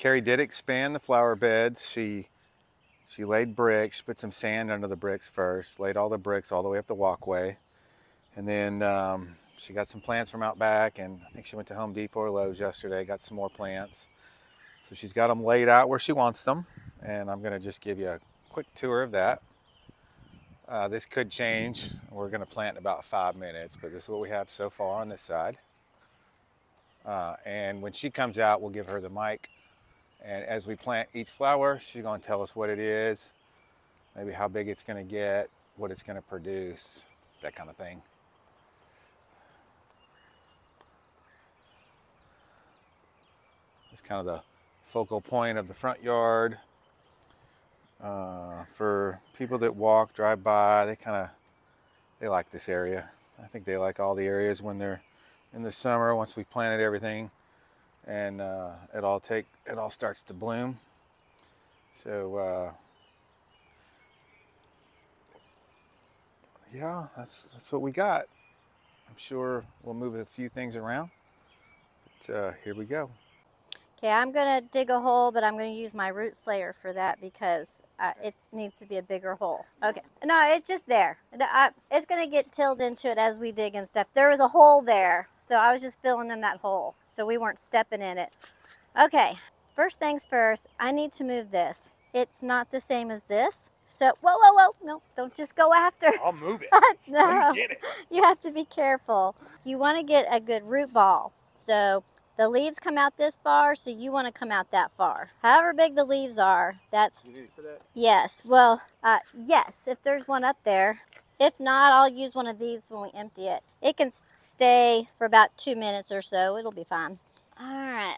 Kerry did expand the flower beds. She she laid bricks, put some sand under the bricks first, laid all the bricks all the way up the walkway. And then um, she got some plants from out back, and I think she went to Home Depot or Lowe's yesterday, got some more plants. So she's got them laid out where she wants them, and I'm going to just give you a quick tour of that. Uh, this could change. We're going to plant in about five minutes, but this is what we have so far on this side. Uh, and when she comes out, we'll give her the mic. And as we plant each flower, she's going to tell us what it is, maybe how big it's going to get, what it's going to produce, that kind of thing. It's kind of the focal point of the front yard. Uh, for people that walk, drive by, they kind of they like this area. I think they like all the areas when they're in the summer once we planted everything and uh, it all take it all starts to bloom. So uh, yeah, that's that's what we got. I'm sure we'll move a few things around. But uh, here we go. Okay, I'm going to dig a hole, but I'm going to use my root slayer for that because uh, it needs to be a bigger hole. Okay, no, it's just there. It's going to get tilled into it as we dig and stuff. There was a hole there, so I was just filling in that hole, so we weren't stepping in it. Okay, first things first, I need to move this. It's not the same as this. So, whoa, whoa, whoa, no, don't just go after. I'll move it. no, get it. you have to be careful. You want to get a good root ball. So the leaves come out this far, so you want to come out that far. However big the leaves are, that's... You need for that? Yes, well, uh, yes, if there's one up there. If not, I'll use one of these when we empty it. It can stay for about two minutes or so. It'll be fine. All right.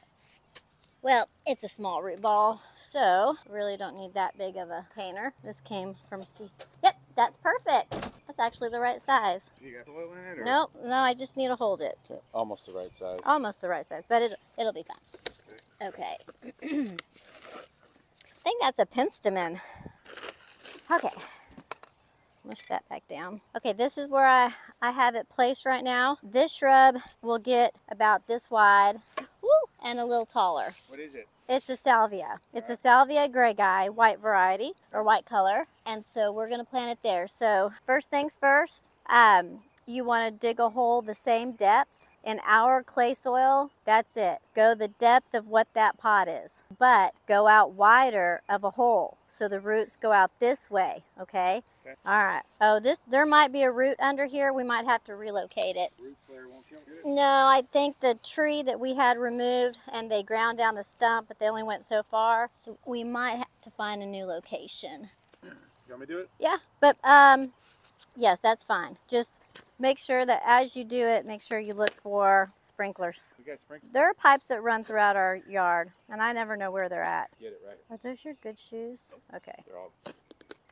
Well, it's a small root ball, so really don't need that big of a container. This came from C. Yep, that's perfect. That's actually the right size. You got oil in it? Or? Nope, no, I just need to hold it. Almost the right size. Almost the right size, but it, it'll be fine. Okay. I think that's a penstemon. Okay. Smush that back down. Okay, this is where I, I have it placed right now. This shrub will get about this wide woo, and a little taller. What is it? It's a salvia. It's a salvia greyi, white variety or white color. And so we're going to plant it there. So first things first, um, you want to dig a hole the same depth. In our clay soil, that's it. Go the depth of what that pot is, but go out wider of a hole. So the roots go out this way, okay? Okay. All right. Oh, this there might be a root under here. We might have to relocate it. Root won't kill it? No, I think the tree that we had removed and they ground down the stump, but they only went so far. So we might have to find a new location. You want me to do it? Yeah, but um, yes, that's fine. Just make sure that as you do it, make sure you look for sprinklers. We got sprinkle. There are pipes that run throughout our yard, and I never know where they're at. Get it right. Are those your good shoes? Okay. They're all.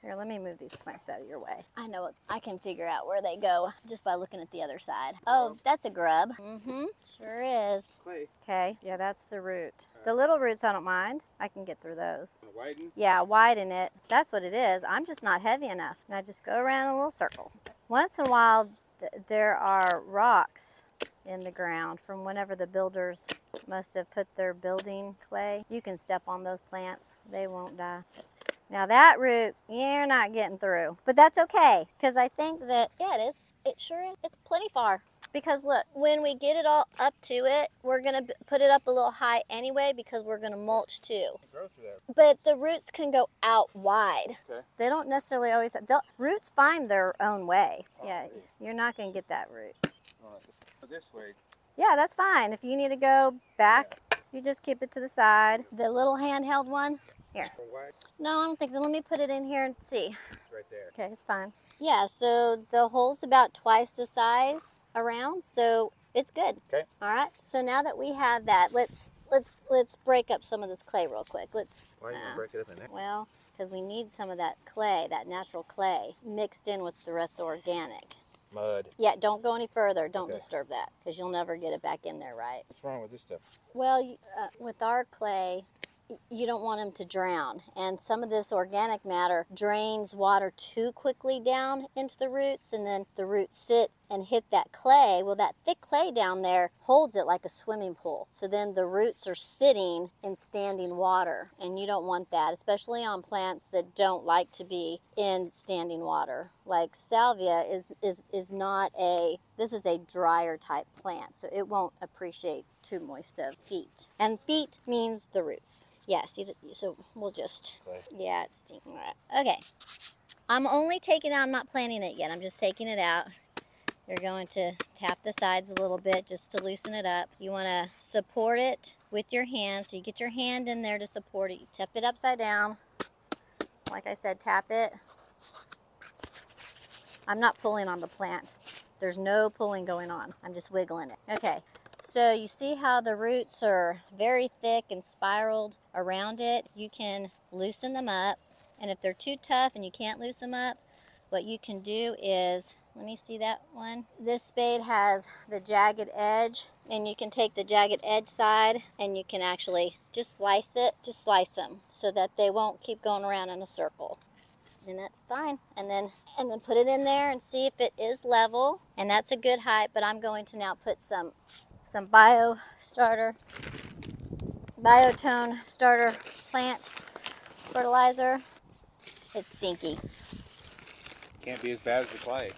Here, let me move these plants out of your way. I know. I can figure out where they go just by looking at the other side. Oh, that's a grub. Mm-hmm. Sure is. Clay. Okay. Yeah, that's the root. The little roots I don't mind. I can get through those. Widen. Yeah, widen it. That's what it is. I'm just not heavy enough. And I just go around in a little circle. Once in a while, th there are rocks in the ground from whenever the builders must have put their building clay. You can step on those plants. They won't die. Now that root, you're not getting through. But that's okay, because I think that, yeah, it is. It sure is. It's plenty far. Because look, when we get it all up to it, we're going to put it up a little high anyway because we're going to mulch too. Grow through there. But the roots can go out wide. Okay. They don't necessarily always, they'll- roots find their own way. Oh, Yeah, okay. you're not going to get that root. Well, This way. Yeah, that's fine. If you need to go back, you just keep it to the side. The little handheld one, here. Go wide. No, I don't think so. Let me put it in here and see. Right there. Okay, it's fine. Yeah, so the hole's about twice the size around, so it's good. Okay. All right. So now that we have that, let's let's let's break up some of this clay real quick. Let's. Why are you uh, gonna break it up in there? Well, because we need some of that clay, that natural clay, mixed in with the rest of the organic. Mud. Yeah, don't go any further. Don't Okay. disturb that because you'll never get it back in there right. What's wrong with this stuff? Well, uh, with our clay, y- you don't want them to drown. And some of this organic matter drains water too quickly down into the roots, and then the roots sit and hit that clay. Well, that thick clay down there holds it like a swimming pool. So then the roots are sitting in standing water, and you don't want that, especially on plants that don't like to be in standing water. Like salvia is is is not a this is a drier type plant, so it won't appreciate too moist of feet. And feet means the roots. Yes, yeah, so we'll just Okay. yeah, it's stinking. Right. Okay. I'm only taking out, I'm not planting it yet. I'm just taking it out. You're going to tap the sides a little bit just to loosen it up. You want to support it with your hand. So you get your hand in there to support it. You tap it upside down. Like I said, tap it. I'm not pulling on the plant. There's no pulling going on. I'm just wiggling it. Okay. So you see how the roots are very thick and spiraled around it. You can loosen them up. And if they're too tough and you can't loosen them up, what you can do is, let me see that one. This spade has the jagged edge and you can take the jagged edge side and you can actually just slice it, just slice them so that they won't keep going around in a circle and that's fine. And then and then put it in there and see if it is level, and that's a good height. But I'm going to now put some some bio starter, biotone starter plant fertilizer. It's stinky. Can't be as bad as the clay.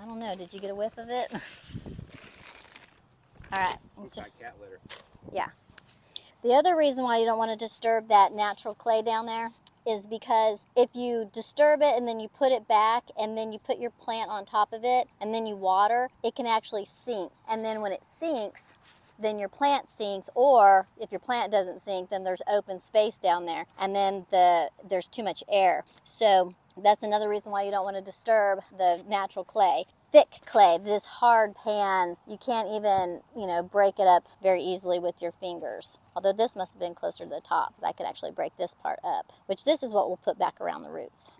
I don't know. Did you get a whiff of it? All right. Looks like cat litter. Yeah. The other reason why you don't want to disturb that natural clay down there is because if you disturb it and then you put it back and then you put your plant on top of it and then you water, it can actually sink. And then when it sinks, then your plant sinks or if your plant doesn't sink then there's open space down there and then the there's too much air. So that's another reason why you don't want to disturb the natural clay thick clay, this hard pan, you can't even, you know, break it up very easily with your fingers. Although this must have been closer to the top. I could actually break this part up, which this is what we'll put back around the roots.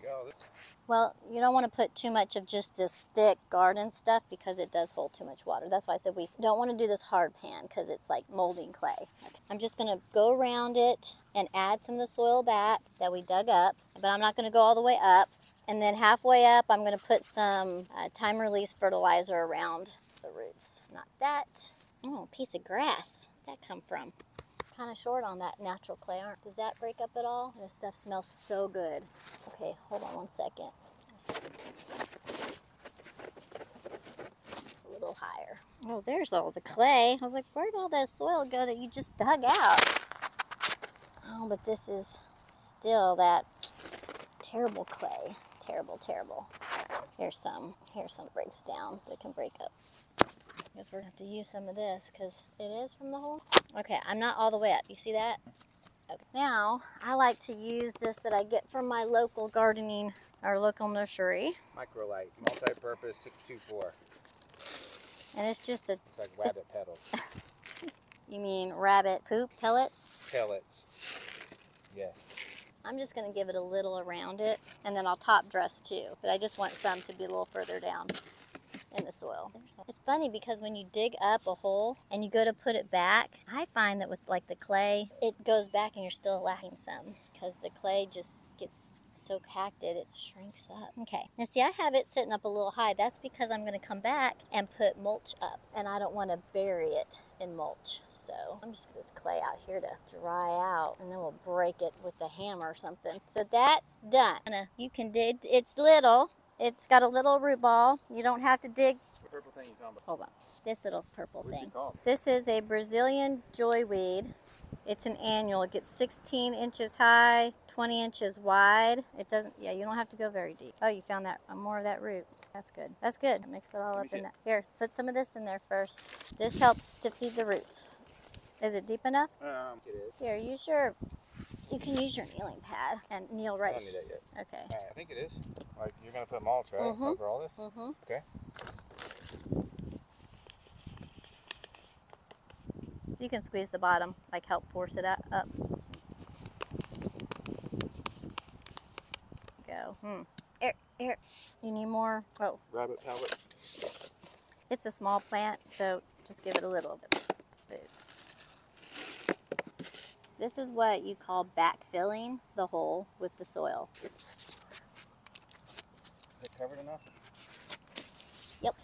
Well, you don't want to put too much of just this thick garden stuff because it does hold too much water. That's why I said we don't want to do this hard pan because it's like molding clay. I'm just going to go around it and add some of the soil back that we dug up, but I'm not going to go all the way up. And then halfway up, I'm going to put some uh, time release fertilizer around the roots. Not that. Oh, piece of grass. Where'd that come from? Kind of short on that natural clay, aren't? Does that break up at all? This stuff smells so good. Okay, hold on one second. A little higher. Oh, there's all the clay. I was like, where'd all that soil go that you just dug out? Oh, but this is still that terrible clay. Terrible, terrible. Here's some. Here's some breaks down that can break up. I guess we're gonna have to use some of this because it is from the hole. Okay, I'm not all the way up. You see that? Okay. Now, I like to use this that I get from my local gardening or local nursery. MicroLife, multi-purpose 624. And it's just a, It's like rabbit petals. you mean rabbit poop pellets? Pellets. Yeah. I'm just going to give it a little around it and then I'll top dress too. But I just want some to be a little further down in the soil. It's funny because when you dig up a hole and you go to put it back, I find that with like the clay, it goes back and you're still lacking some because the clay just gets so compacted it shrinks up. Okay, now see I have it sitting up a little high. That's because I'm going to come back and put mulch up and I don't want to bury it in mulch. So I'm just going to this clay out here to dry out and then we'll break it with a hammer or something. So that's done. Gonna- You can dig, it's little. It's got a little root ball. You don't have to dig The purple thing you talking about? Hold on. This little purple What's thing. This is a Brazilian joyweed. It's an annual. It gets 16 inches high, 20 inches wide. It doesn't, yeah, you don't have to go very deep. Oh, you found that, uh, more of that root. That's good. That's good. Mix it all up in that. Here, put some of this in there first. This helps to feed the roots. Is it deep enough? Um, it is. Here, use your, you can use your kneeling pad and kneel right. I right. don't need that yet. Okay. Alright, I think it is. Like you're gonna put mulch, right? Mhm. Over all this? Mm-hmm. Okay. So you can squeeze the bottom, like help force it up. up. Go. Hmm. Here, here. You need more? Oh, Rabbit pellets. it's a small plant, so just give it a little bit. This is what you call backfilling the hole with the soil. Is it covered enough? Yep.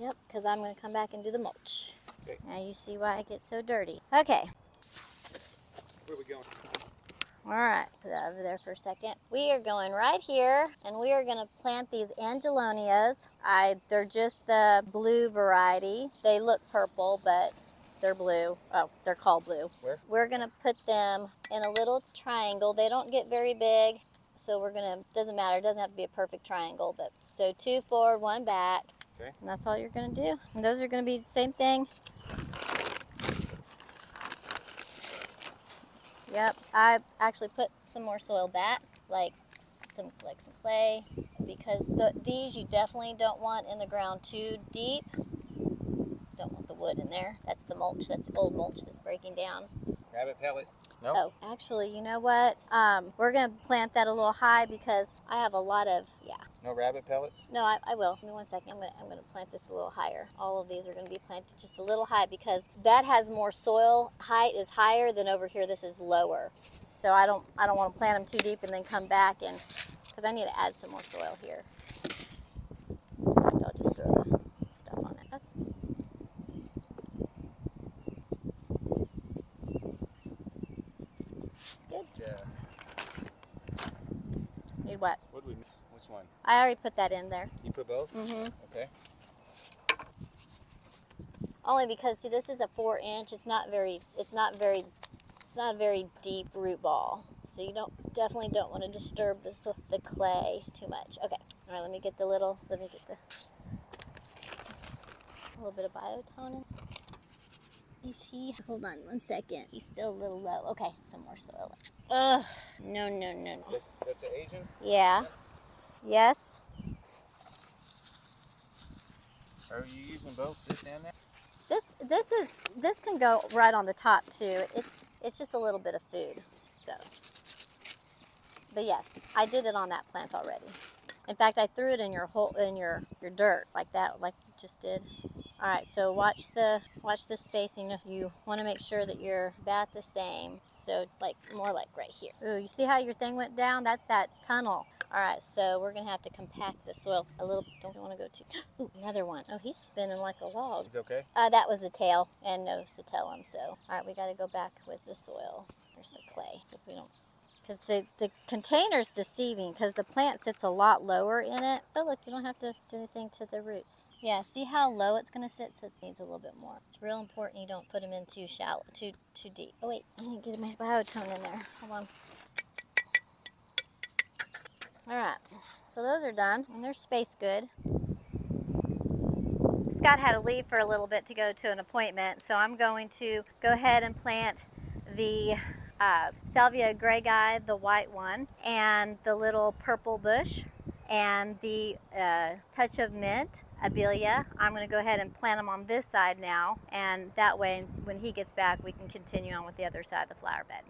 Yep, because I'm going to come back and do the mulch. Okay. Now you see why it gets so dirty. Okay, Where are we going? All right, put that over there for a second. We are going right here, and we are going to plant these angelonias. I they're just the blue variety. They look purple, but they're blue. Oh, they're called blue. Where? We're going to put them in a little triangle. They don't get very big, so we're going to doesn't matter. It doesn't have to be a perfect triangle, but so two forward, one back. Okay. And that's all you're going to do. And those are going to be the same thing. Yep, I actually put some more soil back, like some like some clay, because the, these you definitely don't want in the ground too deep. Don't want the wood in there. That's the mulch. That's the old mulch that's breaking down. Rabbit pellet? No. Oh, actually, you know what? Um, we're gonna plant that a little high because I have a lot of yeah. No rabbit pellets? No, I, I will. Give me one second. I'm gonna I'm gonna plant this a little higher. All of these are gonna be planted just a little high because that has more soil. Height is higher than over here. This is lower. So I don't I don't want to plant them too deep and then come back and because I need to add some more soil here. In fact, I'll just throw the stuff on it. Okay. It's good. Yeah. Need what? What did we miss? Which one? I already put that in there. You put both? Mm-hmm. Okay. Only because see this is a four inch. It's not very. It's not very. It's not a very deep root ball. So you don't definitely don't want to disturb the the clay too much. Okay. All right. Let me get the little. Let me get the a little bit of biotone in. Is he? Hold on one second. He's still a little low. Okay. Some more soil. Ugh. No. No. No. No. That's, that's an Asian? Yeah. Yes. Are you using both this and that? This this is this can go right on the top too. It's it's just a little bit of food. So But yes, I did it on that plant already. In fact, I threw it in your hole in your your dirt like that like you just did. All right, so watch the watch the spacing. You want to make sure that you're about the same. So like more like right here. Ooh, you see how your thing went down? That's that tunnel. All right, so we're gonna have to compact the soil a little. Don't want to go too. Ooh, another one. Oh, he's spinning like a log. It's okay? Uh, that was the tail and no satellum. So, all right, we got to go back with the soil. There's the clay because we don't. Because the the container's deceiving because the plant sits a lot lower in it. But look, you don't have to do anything to the roots. Yeah, see how low it's gonna sit, so it needs a little bit more. It's real important you don't put them in too shallow, too too deep. Oh wait, I need to get my biotone in there. Hold on. All right, so those are done and they're spaced good. Scott had to leave for a little bit to go to an appointment, so I'm going to go ahead and plant the uh, Salvia greyi, the white one, and the little purple bush, and the uh, touch of mint, abelia. I'm going to go ahead and plant them on this side now, and that way, when he gets back, we can continue on with the other side of the flower bed.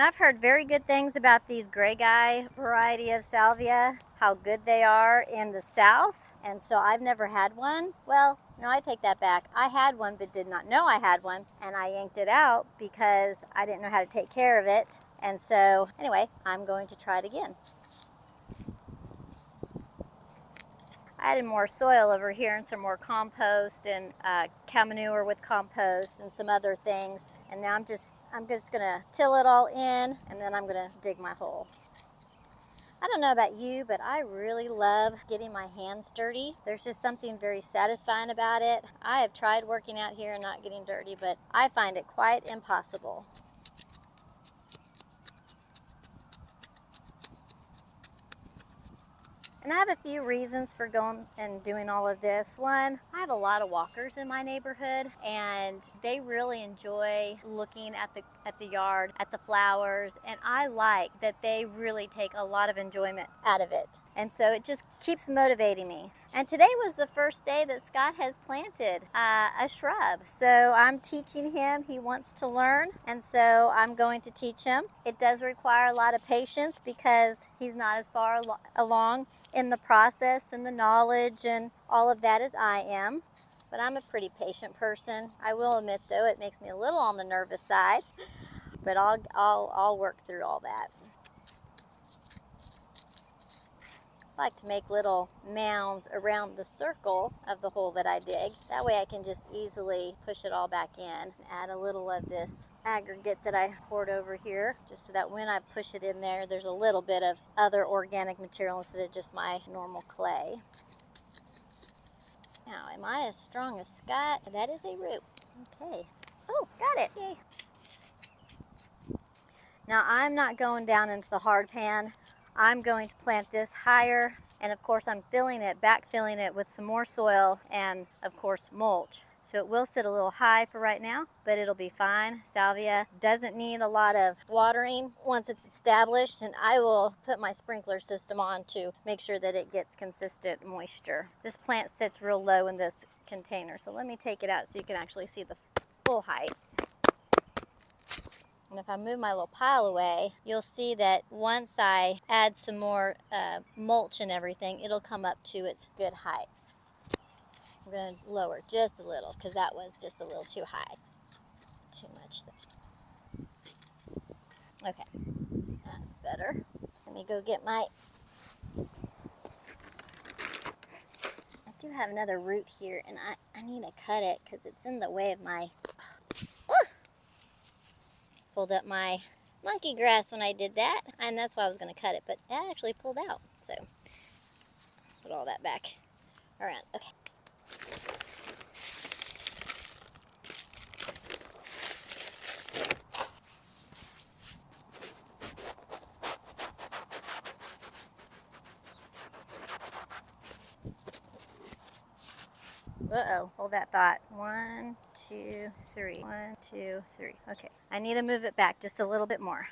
And I've heard very good things about these greyi variety of salvia, how good they are in the south. And so I've never had one. Well, no, I take that back. I had one but did not know I had one. And I yanked it out because I didn't know how to take care of it. And so, anyway, I'm going to try it again. I added more soil over here and some more compost and uh, cow manure with compost and some other things. And now I'm just I'm just gonna till it all in and then I'm gonna dig my hole. I don't know about you, but I really love getting my hands dirty. There's just something very satisfying about it. I have tried working out here and not getting dirty, but I find it quite impossible. And I have a few reasons for going and doing all of this. One, I have a lot of walkers in my neighborhood and they really enjoy looking at the at the yard, at the flowers, and I like that they really take a lot of enjoyment out of it. And so it just keeps motivating me. And today was the first day that Scott has planted uh, a shrub. So I'm teaching him. He wants to learn, and so I'm going to teach him. It does require a lot of patience because he's not as far al- along in the process and the knowledge and all of that as I am. but I'm a pretty patient person. I will admit though, it makes me a little on the nervous side, but I'll, I'll, I'll work through all that. I like to make little mounds around the circle of the hole that I dig. That way I can just easily push it all back in. Add a little of this aggregate that I poured over here, just so that when I push it in there, there's a little bit of other organic material instead of just my normal clay. Now, am I as strong as Scott? That is a root. Okay. Oh, got it. Yay. Now, I'm not going down into the hard pan. I'm going to plant this higher and of course I'm filling it, backfilling it with some more soil and of course mulch. So it will sit a little high for right now, but it'll be fine. Salvia doesn't need a lot of watering once it's established and I will put my sprinkler system on to make sure that it gets consistent moisture. This plant sits real low in this container, so let me take it out so you can actually see the full height. And if I move my little pile away, you'll see that once I add some more uh, mulch and everything, it'll come up to its good height. I'm going to lower just a little because that was just a little too high. Too much there. Okay, that's better. Let me go get my... I do have another root here and I, I need to cut it because it's in the way of my pulled up my monkey grass when I did that, and that's why I was going to cut it, but it actually pulled out. So, put all that back around. Okay. Uh-oh, hold that thought. Two, three. One, two, three. Okay, I need to move it back just a little bit more.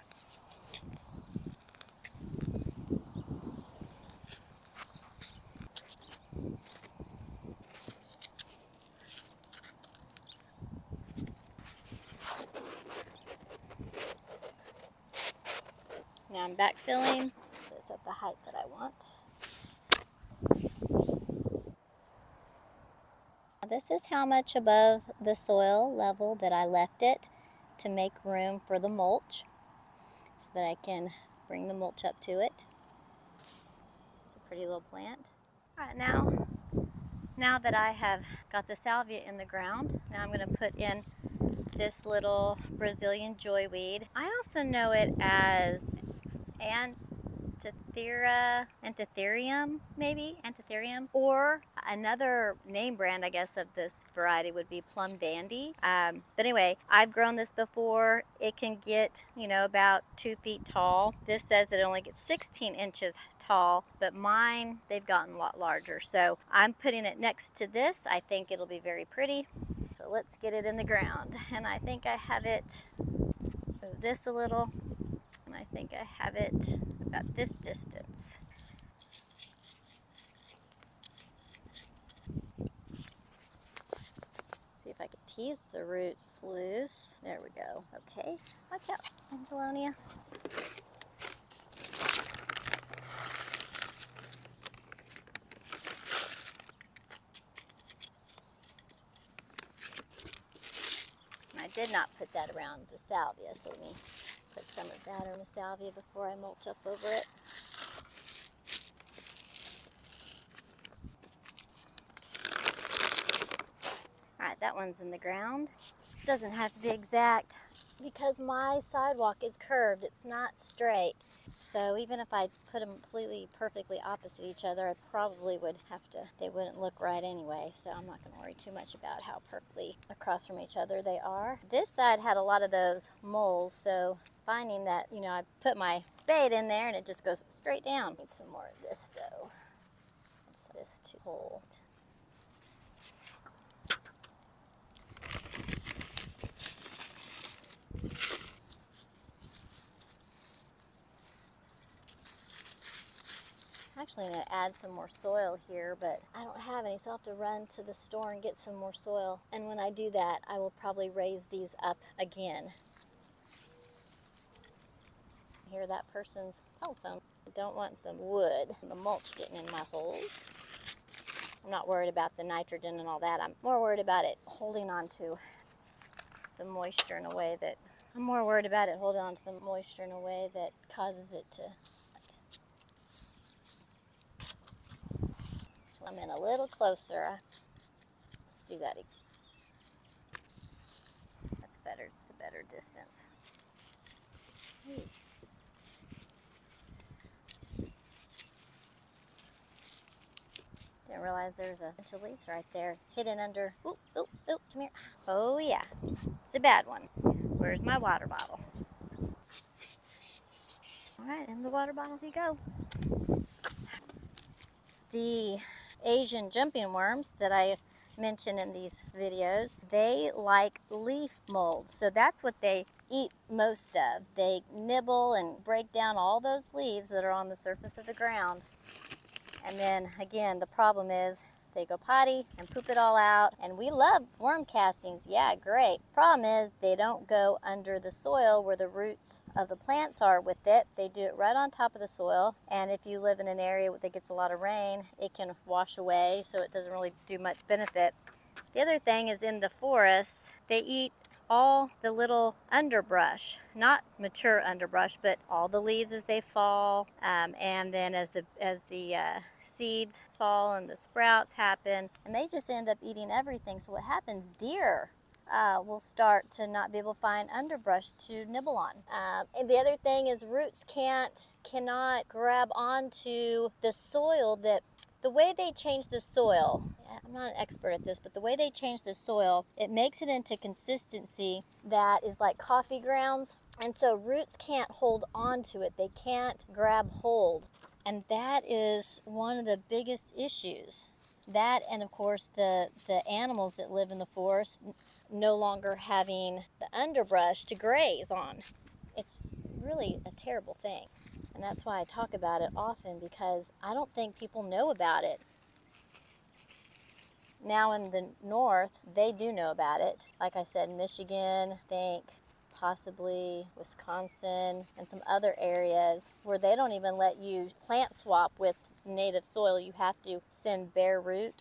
Now I'm backfilling. It's at the height that I want. This is how much above the soil level that I left it to make room for the mulch so that I can bring the mulch up to it. It's a pretty little plant. All right, now, now that I have got the salvia in the ground, now I'm going to put in this little Brazilian joyweed. I also know it as and Anthera, Anthurium, maybe, Anthurium, or another name brand, I guess, of this variety would be Plum Dandy. Um, but anyway, I've grown this before. It can get, you know, about two feet tall. This says that it only gets 16 inches tall, but mine, they've gotten a lot larger. So I'm putting it next to this. I think it'll be very pretty. So let's get it in the ground. And I think I have it, move this a little, and I think I have it about this distance. Tease the roots loose. There we go. Okay, watch out, Angelonia. I did not put that around the salvia, so let me put some of that on the salvia before I mulch up over it. One's in the ground. Doesn't have to be exact because my sidewalk is curved. It's not straight. So even if I put them completely perfectly opposite each other, I probably would have to, they wouldn't look right anyway. So I'm not going to worry too much about how perfectly across from each other they are. This side had a lot of those moles, so finding that, you know, I put my spade in there and it just goes straight down. Need some more of this though. It's this to hold. I'm going to add some more soil here, but I don't have any, so I'll have to run to the store and get some more soil. And when I do that, I will probably raise these up again. Hear that person's telephone. I don't want the wood, the mulch getting in my holes. I'm not worried about the nitrogen and all that. I'm more worried about it holding on to the moisture in a way that I'm more worried about it holding on to the moisture in a way that causes it to. I'm in a little closer. Let's do that again. That's better. It's a better distance. Didn't realize there's a bunch of leaves right there hidden under. Ooh, ooh, ooh, come here. Oh, yeah. It's a bad one. Where's my water bottle? All right, in the water bottle you go. The Asian jumping worms that I mention in these videos, they like leaf mold. So that's what they eat most of. They nibble and break down all those leaves that are on the surface of the ground and then again, the problem is they go potty and poop it all out. And we love worm castings. Yeah, great. Problem is they don't go under the soil where the roots of the plants are with it. They do it right on top of the soil. And if you live in an area that gets a lot of rain, it can wash away. So it doesn't really do much benefit. The other thing is in the forests, they eat all the little underbrush, not mature underbrush, but all the leaves as they fall, um, and then as the as the uh, seeds fall and the sprouts happen, and they just end up eating everything. So what happens? Deer uh, will start to not be able to find underbrush to nibble on. Um, and the other thing is roots can't cannot grab onto the soil that the way they change the soil I'm not an expert at this, but the way they change the soil, it makes it into consistency that is like coffee grounds. And so roots can't hold on to it, they can't grab hold. And that is one of the biggest issues. That, and of course, the, the animals that live in the forest no longer having the underbrush to graze on. It's really a terrible thing. And that's why I talk about it often because I don't think people know about it. Now in the north, they do know about it. Like I said, Michigan, I think possibly Wisconsin and some other areas where they don't even let you plant swap with native soil. You have to send bare root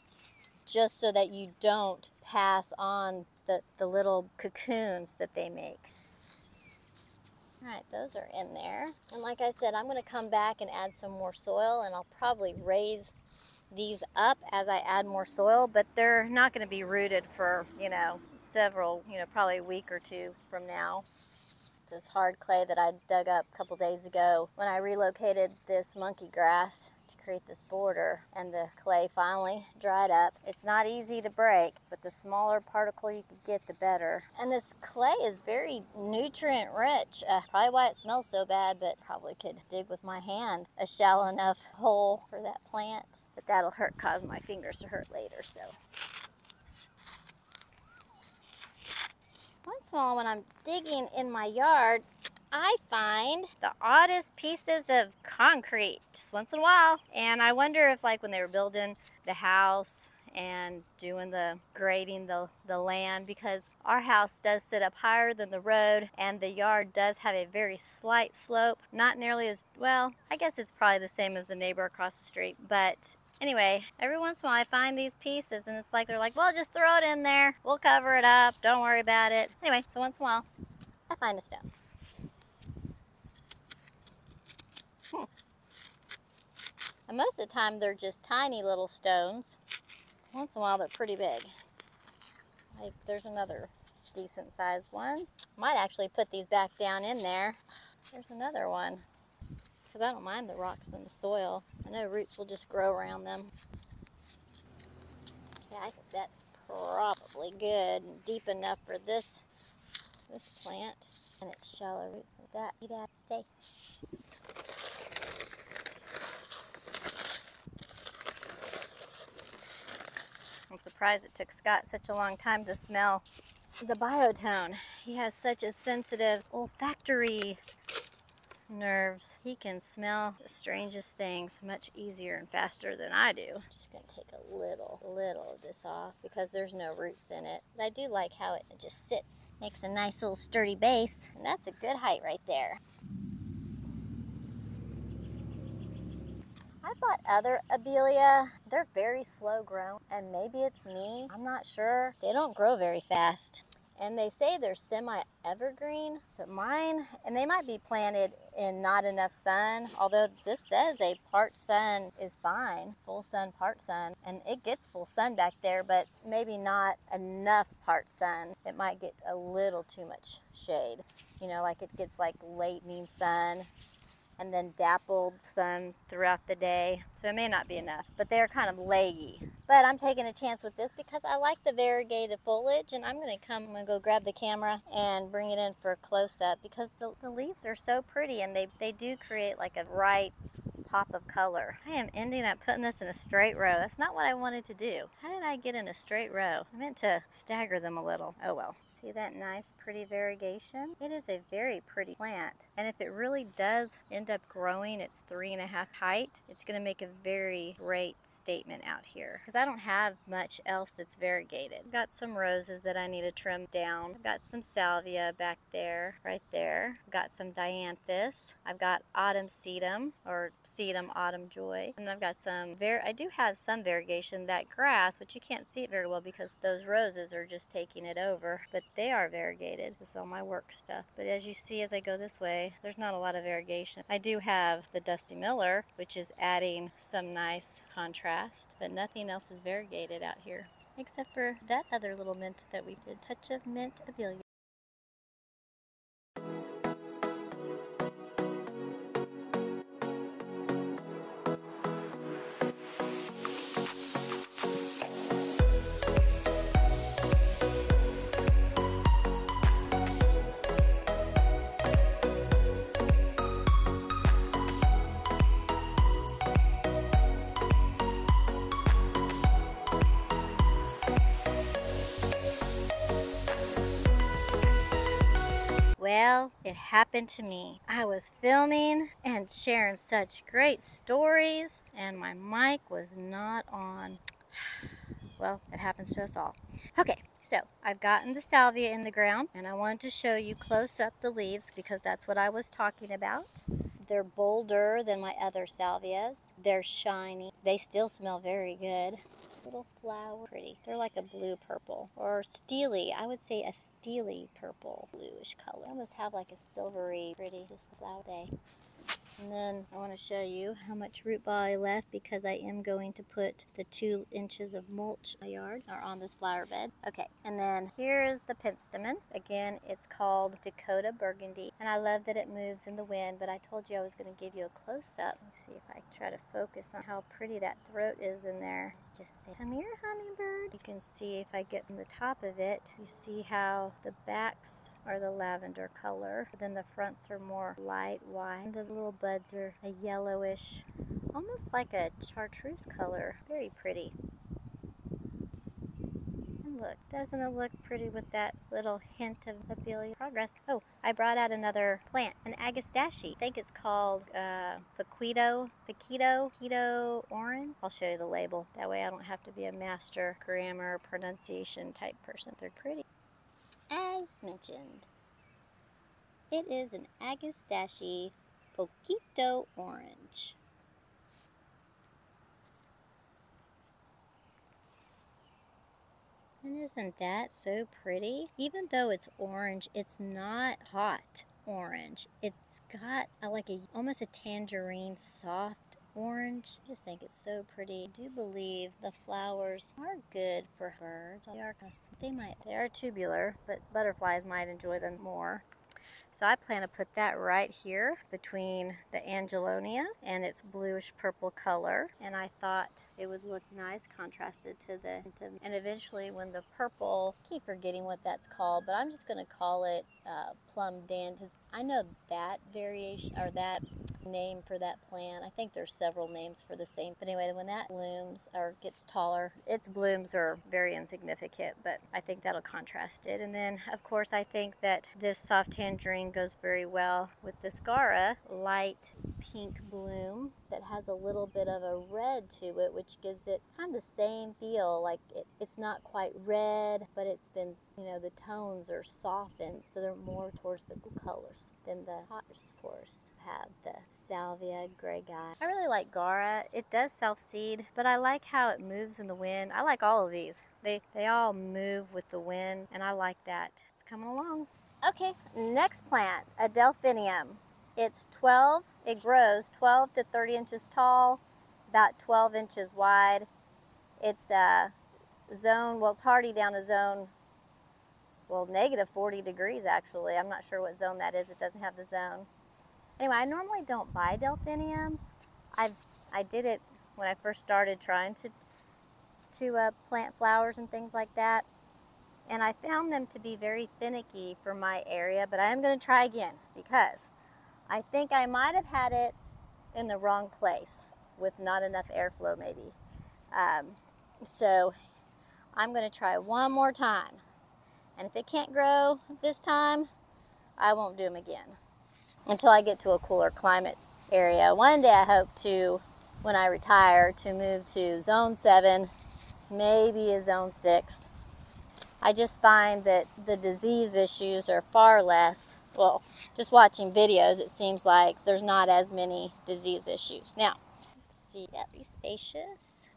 just so that you don't pass on the, the little cocoons that they make. All right, those are in there. And like I said, I'm going to come back and add some more soil and I'll probably raise these up as I add more soil, but they're not going to be rooted for, you know, several, you know, probably a week or two from now. This hard clay that I dug up a couple days ago when I relocated this monkey grass to create this border and the clay finally dried up. It's not easy to break, but the smaller particle you could get, the better. And this clay is very nutrient rich. Uh, probably why it smells so bad, but probably could dig with my hand a shallow enough hole for that plant but that'll hurt cause my fingers to hurt later so once in a while when I'm digging in my yard I find the oddest pieces of concrete just once in a while and I wonder if like when they were building the house and doing the grading the, the land because our house does sit up higher than the road and the yard does have a very slight slope not nearly as well I guess it's probably the same as the neighbor across the street but Anyway, every once in a while I find these pieces and it's like they're like, well, just throw it in there. We'll cover it up. Don't worry about it. Anyway, so once in a while I find a stone. Hmm. And most of the time they're just tiny little stones. Once in a while they're pretty big. Like there's another decent sized one. Might actually put these back down in there. There's another one because I don't mind the rocks in the soil. I know roots will just grow around them. Okay, I think that's probably good and deep enough for this this plant. And it's shallow roots like that. You'd have to stay. I'm surprised it took Scott such a long time to smell the biotone. He has such a sensitive olfactory nerves. He can smell the strangest things much easier and faster than I do. I'm Just gonna take a little, little of this off because there's no roots in it. But I do like how it just sits. Makes a nice little sturdy base. And that's a good height right there. I bought other Abelia. They're very slow grown, and maybe it's me. I'm not sure. They don't grow very fast. And they say they're semi evergreen, but mine, and they might be planted in not enough sun, although this says a part sun is fine, full sun, part sun, and it gets full sun back there, but maybe not enough part sun. It might get a little too much shade, you know, like it gets like late noon sun and then dappled sun throughout the day. So it may not be enough, but they're kind of leggy. But I'm taking a chance with this because I like the variegated foliage and I'm gonna come, I'm gonna go grab the camera and bring it in for a close up because the, the leaves are so pretty and they, they do create like a bright pop of color. I am ending up putting this in a straight row. That's not what I wanted to do. How did I get in a straight row? I meant to stagger them a little. Oh well. See that nice pretty variegation? It is a very pretty plant. And if it really does end up growing its three and a half height, it's gonna make a very great statement out here. Because I don't have much else that's variegated. I've got some roses that I need to trim down. I've got some salvia back there, right there. I've got some dianthus. I've got autumn sedum or sedum autumn joy. And I've got some, var I do have some variegation, that grass, but you can't see it very well because those roses are just taking it over. But they are variegated. This is all my work stuff. But as you see as I go this way, there's not a lot of variegation. I do have the Dusty Miller, which is adding some nice contrast, but nothing else is variegated out here except for that other little mint that we did, Touch of Mint Abelia. Well, it happened to me. I was filming and sharing such great stories, and my mic was not on. Well, it happens to us all. Okay, so I've gotten the salvia in the ground, and I wanted to show you close up the leaves because that's what I was talking about. They're bolder than my other salvias. They're shiny. They still smell very good little flower. Pretty. They're like a blue purple or steely. I would say a steely purple bluish color. Almost have like a silvery pretty just flower day. And then I want to show you how much root ball I left because I am going to put the two inches of mulch a yard or on this flower bed. Okay, and then here is the penstemon. Again, it's called Dakota Burgundy. And I love that it moves in the wind, but I told you I was going to give you a close-up. Let's see if I try to focus on how pretty that throat is in there. Let's just say, come here, hummingbird. You can see if I get from the top of it, you see how the backs are the lavender color, then the fronts are more light white. The little buds are a yellowish, almost like a chartreuse color. Very pretty. And look, doesn't it look pretty with that little hint of abelia progress? Oh, I brought out another plant, an agastache. I think it's called uh, Paquito, Paquito Orange. I'll show you the label. That way I don't have to be a master grammar pronunciation type person. They're pretty. As mentioned, it is an agastache Poquito Orange. And isn't that so pretty? Even though it's orange, it's not hot orange. It's got a, like a almost a tangerine soft orange. I just think it's so pretty. I do believe the flowers are good for birds. They are they might they are tubular, but butterflies might enjoy them more. So I plan to put that right here between the Angelonia and its bluish purple color. And I thought it would look nice contrasted to the, and eventually when the purple, I keep forgetting what that's called, but I'm just going to call it uh, plum dan because I know that variation or that name for that plant. I think there's several names for the same. But anyway, when that blooms or gets taller, its blooms are very insignificant, but I think that'll contrast it. And then, of course, I think that this soft tangerine goes very well with this Gaura light pink bloom that has a little bit of a red to it, which gives it kind of the same feel. Like it, it's not quite red, but it's been, you know, the tones are softened, so they're more towards the colors than the hotters. Of course, have the salvia greyi. I really like Gaura. It does self-seed, but I like how it moves in the wind. I like all of these. They, they all move with the wind, and I like that. It's coming along. Okay, next plant, a delphinium. It's 12, it grows 12 to 30 inches tall, about 12 inches wide. It's a zone, well, it's hardy down to zone, well, negative 40 degrees actually. I'm not sure what zone that is. It doesn't have the zone. Anyway, I normally don't buy delphiniums. i I did it when I first started trying to, to uh, plant flowers and things like that and I found them to be very finicky for my area, but I am going to try again because I think I might have had it in the wrong place with not enough airflow maybe. Um, so I'm going to try one more time. And if it can't grow this time, I won't do them again until I get to a cooler climate area. One day I hope to, when I retire, to move to zone 7, maybe a zone 6 I just find that the disease issues are far less. Well, just watching videos, it seems like there's not as many disease issues. Now, let's see, that be spacious.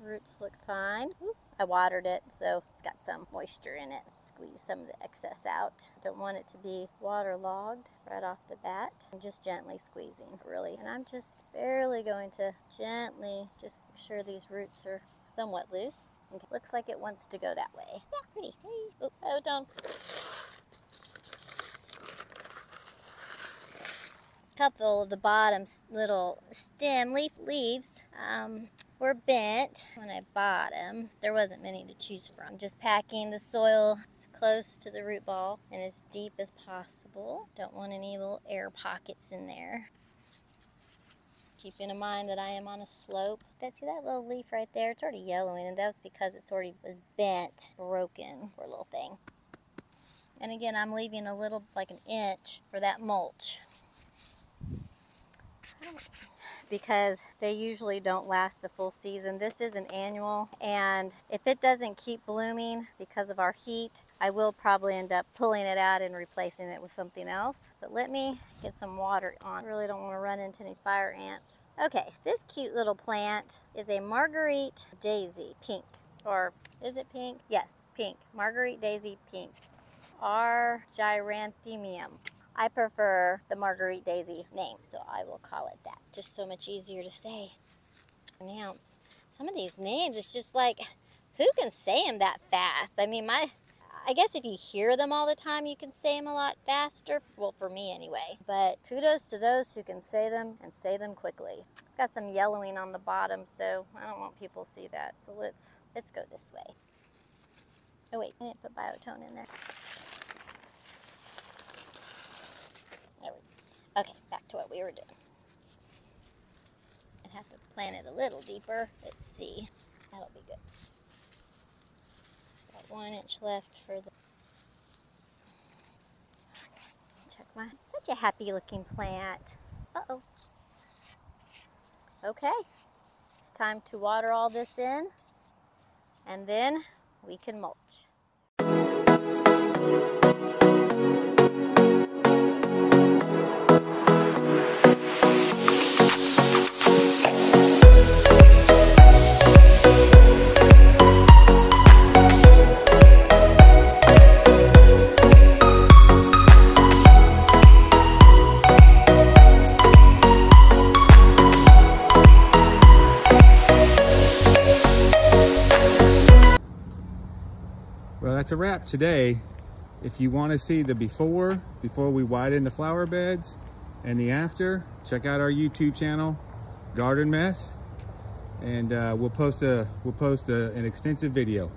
Roots look fine. Ooh, I watered it, so it's got some moisture in it. Squeeze some of the excess out. Don't want it to be waterlogged right off the bat. I'm just gently squeezing, really. And I'm just barely going to gently just make sure these roots are somewhat loose. Looks like it wants to go that way. Yeah, pretty. Oh, oh don't. Couple of the bottom little stem leaf leaves um, were bent when I bought them. There wasn't many to choose from. Just packing the soil as close to the root ball and as deep as possible. Don't want any little air pockets in there keeping in mind that I am on a slope. That see that little leaf right there? It's already yellowing, and that was because it's already was bent, broken, poor little thing. And again, I'm leaving a little, like an inch, for that mulch because they usually don't last the full season. This is an annual and if it doesn't keep blooming because of our heat, I will probably end up pulling it out and replacing it with something else. But let me get some water on. I really don't want to run into any fire ants. Okay, this cute little plant is a Marguerite Daisy Pink. Or is it pink? Yes, pink. Marguerite Daisy Pink. R. Gyranthemum. I prefer the Marguerite Daisy name, so I will call it that. Just so much easier to say, pronounce. Some of these names, it's just like, who can say them that fast? I mean, my, I guess if you hear them all the time, you can say them a lot faster. Well, for me anyway. But kudos to those who can say them and say them quickly. It's got some yellowing on the bottom, so I don't want people to see that. So let's, let's go this way. Oh wait, I didn't put Bio-tone in there. Okay, back to what we were doing. I have to plant it a little deeper. Let's see. That'll be good. Got one inch left for the... Check my... Such a happy looking plant. Uh-oh. Okay. It's time to water all this in. And then we can mulch. A wrap today. If you want to see the before, before we widen the flower beds, and the after, check out our YouTube channel, Garden Mess, and uh, we'll post a we'll post a, an extensive video.